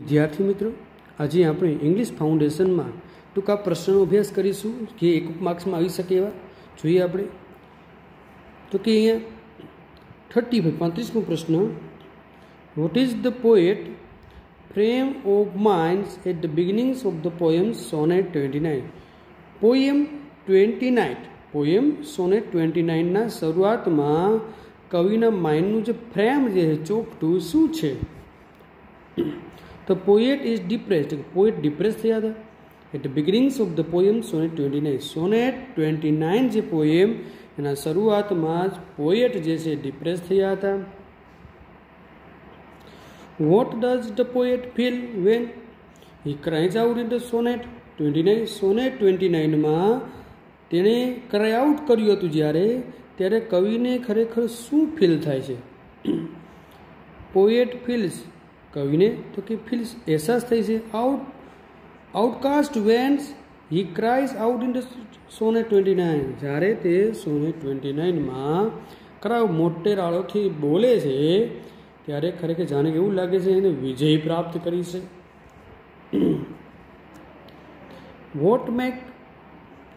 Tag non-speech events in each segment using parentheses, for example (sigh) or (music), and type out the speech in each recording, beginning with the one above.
વિદ્યાર્થી મિત્રો, આજે આપણે ઇંગ્લિશ ફાઉન્ડેશનમાં ટૂંકા પ્રશ્નનો અભ્યાસ કરીશું જે એક માર્ક્સમાં આવી શકે એવા. જોઈએ આપણે. તો કે અહીંયા થર્ટી ફાઈવ પાંત્રીસમો પ્રશ્ન. What is the poet frame of minds at the beginnings of the poem sonnet twenty nine poem twenty night poem sonnet twenty નાઇનના શરૂઆતમાં કવિના માઇન્ડનું જે ફ્રેમ જે ચોકઠું શું છે? The poet is depressed poet depress થયા હતા at the beginnings of the poem sonnet twenty nine sonnet twenty nine જે પોએમ એના શરૂઆતમાં જ પોએટ જે છે ડિપ્રેસ થયા હતા. What does the poet feel when he cries out in the sonnet twenty nine sonnet twenty નાઇનમાં તેણે cry out કર્યું હતું જ્યારે, ત્યારે કવિને ખરેખર શું ફીલ થાય છે? પોએટ ફીલ્સ કવિને તો કે ફીલ્સ અહેસાસ થઈ છે. Out outcast when's he cries out in the sonnet twenty nine જ્યારે તે સોને ટ્વેન્ટી નાઇનમાં કરાવ મોટેરાળોથી બોલે છે, ત્યારે ખરેખર જાણે એવું લાગે છે એને વિજય પ્રાપ્ત કરી છે. What make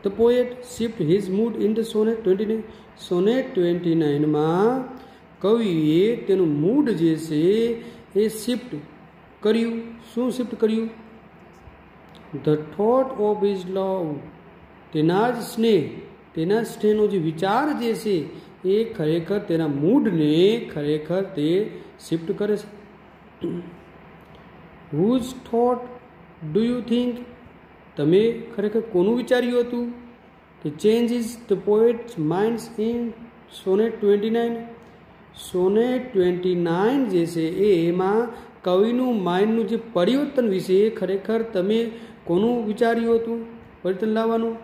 the poet shift his mood in the sonnet twenty nine sonnet twenty નાઇનમાં કવિએ તેનું મૂડ જે છે એ શિફ્ટ કર્યું. શું શિફ્ટ કર્યું? The thought of is love તેના જ સ્નેહ, તેના સ્નેહનો જે વિચાર જે છે, એ ખરેખર તેના મૂડને ખરેખર તે શિફ્ટ કરે છે. Whose thought do you think તમે ખરેખર કોનું વિચાર્યું હતું? કે change is the poet minds in sonnet twenty nine sonnet twenty nine જે છે એ એમાં કવિનું માઇન્ડનું જે પરિવર્તન વિશે ખરેખર તમે કોનું વિચાર્યું હતું? પરિવર્તન લાવવાનું?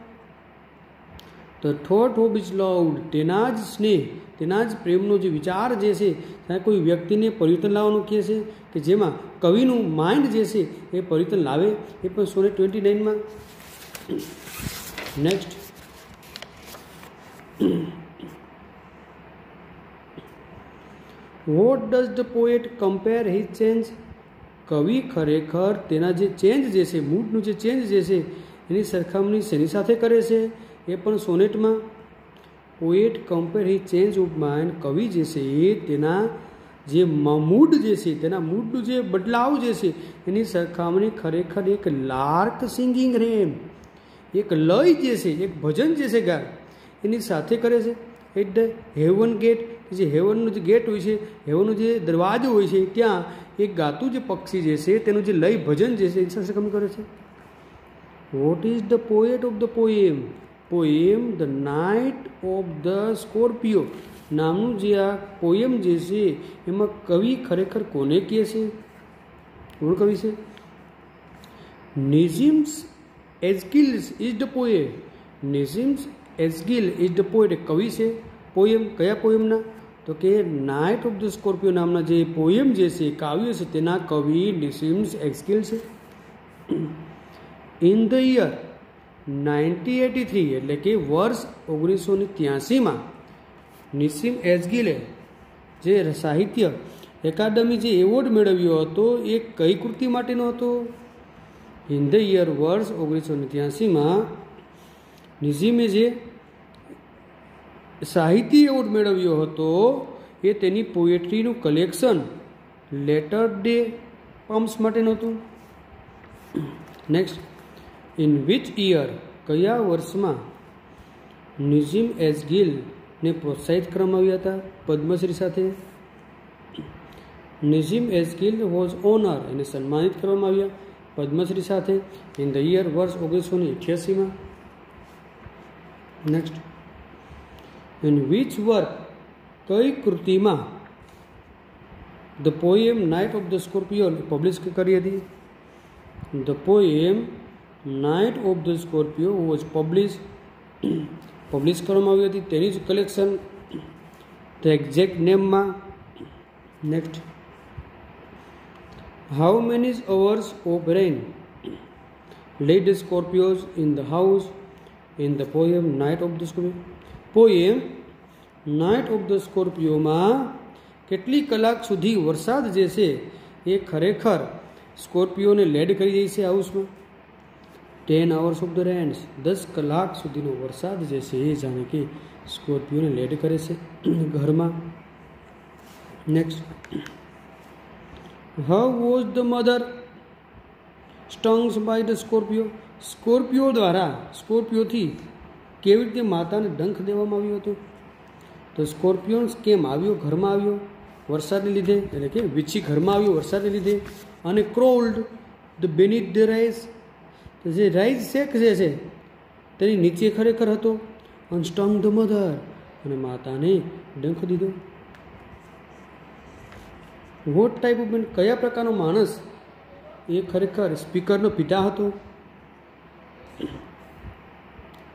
તો થોટ ઓફ ઇઝ લવડ તેના જ સ્નેહ, તેના જ પ્રેમનો જે વિચાર જે છે, ત્યાં કોઈ વ્યક્તિને પરિવર્તન લાવવાનું કહે છે? કે જેમાં કવિનું માઇન્ડ જે છે, એ પરિવર્તન લાવે? એ પણ sonnet twenty નાઇનમાં next what does the poet compare his change કવિ ખરેખર તેના જે ચેન્જ જે છે મૂડનું જે ચેન્જ જે છે, એની સરખામણી શેની સાથે કરે છે? એ પણ સોનેટમાં. Poet compare his change of mind કવિ જે છે એ તેના જે મૂડ જે છે, તેના મૂડનું જે બદલાવ જે છે, એની સરખામણી ખરેખર એક લાર્ક સિંગિંગ રેમ એક લય જે છે, એક ભજન જે છે ગાય, એની સાથે કરે છે. એટ ધ હેવન ગેટ જે હેવનનું જે ગેટ હોય છે, હેવનનો જે દરવાજો હોય છે, ત્યાં એક ગાતું જે પક્ષી જે છે, તેનું જે લય ભજન જે છે એની સાથે કમ કરે છે? What is the poet of the poem poem the night of the scorpio નામનું જે આ પોએમ જે છે, એમાં કવિ ખરેખર કોને કહે છે? કોણ કવિ છે? Nissim's Ezekiel's is the poet Nissim's Ezekiel is the poet કવિ છે. પોએમ કયા પોએમના તો કે નાઇટ ઓફ ધ સ્કોર્પિયો નામના જે પોયમ જે છે, કાવ્ય છે, તેના કવિ નિસિમ્સ એક્સકિલ છે. In the year ninety eighty three એટલે કે વર્ષ ઓગણીસો ને ત્યાસીમાં નિસિમ એઝગિલે જે સાહિત્ય એકાદમી જે એવોર્ડ મેળવ્યો હતો, એ કઈ કૃતિ માટેનો હતો? ઇન ધ યર વર્ષ ઓગણીસો ને ત્યાસીમાં નિઝીમે જે સાહિત્ય એવોર્ડ મેળવ્યો હતો એ તેની પોએટ્રીનું કલેક્શન લેટર ડે પમ્પ્સ માટેનું હતું નેક્સ્ટ ઇન વિચ ઇયર કયા વર્ષમાં ન્યુઝિમ એસ ગિલને પ્રોત્સાહિત કરવામાં આવ્યા હતા? પદ્મશ્રી સાથે. Nissim Ezekiel was honour એને સન્માનિત કરવામાં આવ્યા. પદ્મશ્રી સાથે. ઇન ધ યર વર્ષ ઓગણીસો ને અઠ્યાસીમાં. નેક્સ્ટ ઇન વિચ વર્ક કઈ કૃતિમાં the poem night of the scorpio publish કરી હતી the poem night of the scorpio was publish publish કરવામાં આવી હતી તેની જ collection the exact નેમમાં next how many hours of rain led scorpios in the house in the poem night of the scorpio poem night of the સ્કોર્પિયોમાં કેટલી કલાક સુધી વરસાદ જે છે એ ખરેખર સ્કોર્પિયોને લેડ કરી દે હાઉસમાં ten hours of the rains દસ કલાક સુધીનો વરસાદ જે છે એ જાણે કે સ્કોર્પિયોને લેડ કરે છે (clears throat) ઘરમાં. Next how was the mother stung by the scorpio scorpio દ્વારા સ્કોર્પિયોથી કેવી રીતે માતાને ડંખ દેવામાં આવ્યો હતો? તો સ્કોર્પિયોન્સ કેમ આવ્યો? ઘરમાં આવ્યો? વરસાદને લીધે? એટલે કે વિછી ઘરમાં આવ્યો વરસાદને લીધે? અને crawled, the beneath the rice તો જે રાઇઝ શેક જે છે, તેની નીચે ખરેખર હતો. And stung the mother. અને માતાને ડંખ દીધો. વોટ ટાઈપ ઓફ મેન કયા પ્રકારનો માણસ? એ ખરેખર સ્પીકરનો પિતા હતો.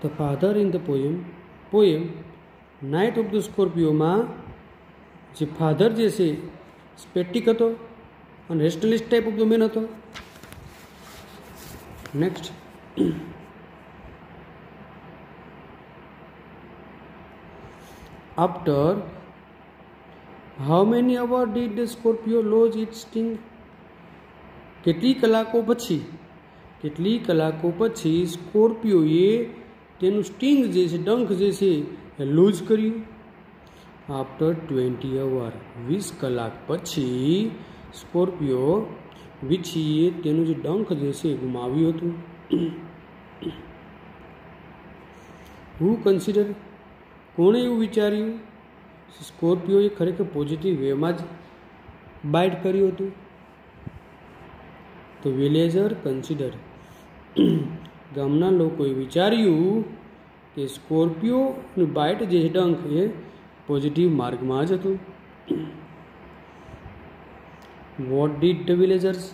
The father in the poem poem night of the સ્કોર્પિયોમાં જે ફાધર જે છે સ્પેટિક હતો અને rationalist type of the man હતો. Next after how many hour did the scorpio lose it sting કેટલી કલાકો પછી? કેટલી કલાકો પછી સ્કોર્પિયોએ તેનું સ્ટિંગ જે છે ડંખ જે છે લૂઝ કર્યું આફ્ટર ટ્વેન્ટી અવર વીસ કલાક પછી સ્કોર્પિયો વિછીએ, તેનું જે ડંખ જે છે ગુમાવ્યું હતું. હું કન્સિડર કોણે એવું વિચાર્યું? સ્કોર્પિયોએ ખરેખર પોઝિટિવ વેમાં જ બાઇટ કર્યું હતું. તો વિલેજર કન્સિડર ગામના લોકોએ વિચાર્યું કે સ્કોર્પિયોનું બાઇટ જે ડંખ એ પોઝિટિવ માર્ગમાં જ હતું. વોટ ડીડ ધ વિલેજર્સ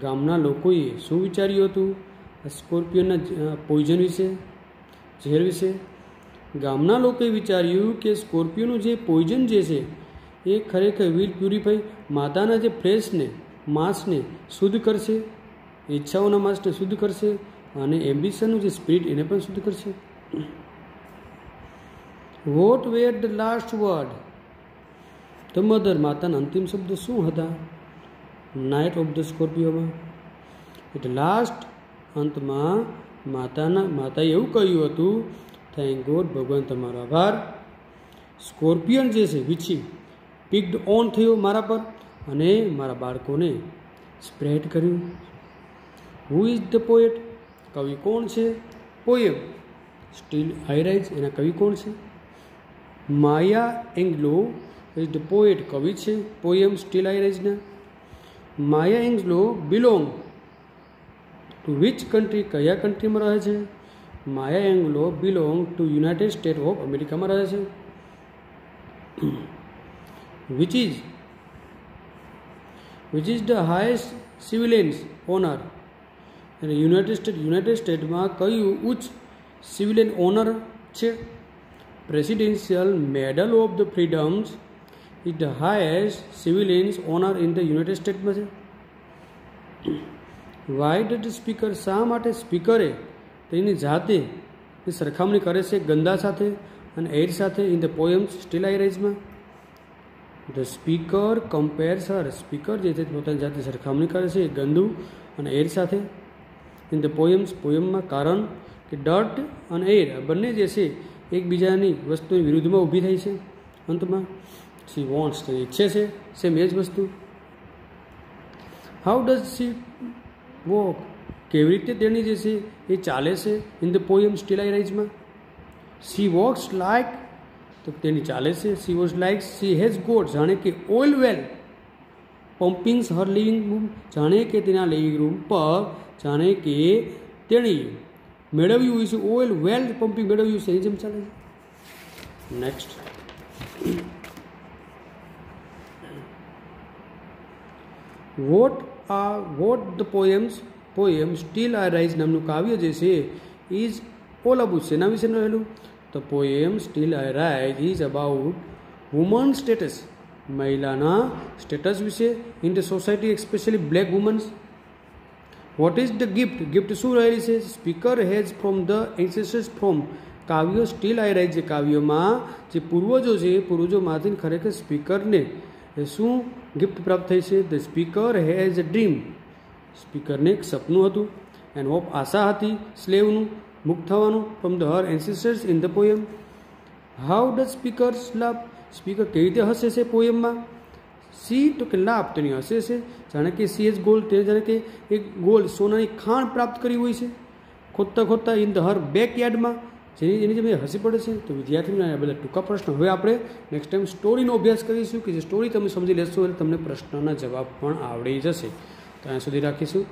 ગામના લોકોએ શું વિચાર્યું હતું? સ્કોર્પિયોના પોઈઝન વિશે, ઝેર વિશે? ગામના લોકોએ વિચાર્યું કે સ્કોર્પિયોનું જે પોઈઝન જે છે, એ ખરેખર વીલ પ્યુરિફાઈ માતાના જે ફ્લેશને માંસને શુદ્ધ કરશે, ઈચ્છાઓના માંસને શુદ્ધ કરશે અને એમ્બિશનનું જે સ્પિરિટ એને પણ શુદ્ધ કરશે. What were the last word the mother માતાના અંતિમ શબ્દ શું હતા નાઇટ ઓફ ધ સ્કોર્પિયોમાં એટલે લાસ્ટ અંતમાં માતાના માતાએ એવું કહ્યું હતું થેન્ક ગોડ ભગવાન તમારો આભાર સ્કોર્પિયન જે છે વિછી પિકડ ઓન થયો મારા પર અને મારા બાળકોને સ્પ્રેડ કર્યું હુ ઇઝ ધ પોએટ કવિ કોણ છે પોએમ સ્ટીલ આયરાઇઝ એના કવિ કોણ છે? Maya Angelou is the poet કવિ છે poem still આયરાઇઝના Maya Angelou belong to which country કયા કન્ટ્રીમાં રહે છે? Maya Angelou belong to United State of અમેરિકામાં રહે છે. Which is which is the highest civilians honour અને યુનાઇટેડ સ્ટેટ યુનાઇટેડ સ્ટેટમાં કયું ઉચ્ચ સિવિલિયન ઓનર છે. Presidential Medal of the Freedoms is the highest civilians honour in the United સ્ટેટમાં છે. વાય ડીડ સ્પીકર શા માટે સ્પીકરે તેની જાતે સરખામણી કરે છે ગંદા સાથે અને એર સાથે in the poems still આઈરાઇઝમાં the speaker compares her speaker જે છે પોતાની જાતે સરખામણી કરે છે ગંદુ અને એર સાથે. ઇન ધ પોયમ્સ પોયમમાં કારણ કે ડર્ટ અને એર બંને જે છે, એકબીજાની વસ્તુની વિરુદ્ધમાં ઊભી થઈ છે અંતમાં. સી વોન્ટ્સ તે ઈચ્છે છે સેમ એ જ વસ્તુ. હાઉ ડઝ સી વોક કેવી રીતે તેની જે છે, એ ચાલે છે in the poem still I રાઇઝમાં she walks like તો તેની ચાલે છે she was like she has got જાણે કે oil well pumpings her living room જાણે કે તેના લિવિંગ રૂમ પર, જાણે કે તેણીએ મેળવ્યું હોય છે. ઓઇલ વેલ પમ્પિંગ મેળવ્યું છે. એની જેમ ચાલે છે. Next what ah what the poems poem still I rise નામનું કાવ્ય જે છે ઇઝ ઓલ અબાઉટ સેના વિશે રહેલું? તો poem still I rise is about woman status મહિલાના સ્ટેટસ વિશે in the society especially black womans what is the gift gift શું રહેલી છે? Speaker has from the ancestors from કાવ્યો સ્ટીલ આઈ રહ્યા છે કાવ્યોમાં. જે પૂર્વજો છે, એ પૂર્વજોમાંથી ખરેખર સ્પીકરને. શું ગિફ્ટ પ્રાપ્ત થઈ છે? The speaker has a dream સ્પીકરને એક સપનું હતું. એન્ડ હોપ આશા હતી, સ્લેવનું, મુક્ત થવાનું from the her ancestors in the poem how does speakers લાભ સ્પીકર કેવી રીતે હસે છે પોયમમાં સી તો કે લાભ તેની હસે છે જાણે કે સી એજ ગોલ તે જાણે કે એક ગોલ સોનાની ખાણ પ્રાપ્ત કરી હોય છે ખોદતા ખોદતા ઇન ધ હર બેક યાર્ડમાં જેની જેની જેમ હસી પડે છે તો વિદ્યાર્થીઓને આ બધા ટૂંકા પ્રશ્ન હવે આપણે નેક્સ્ટ ટાઈમ સ્ટોરીનો અભ્યાસ કરીશું કે જે સ્ટોરી તમે સમજી લેશો એટલે તમને પ્રશ્નના જવાબ પણ આવડી જશે તો અહીંયા સુધી રાખીશું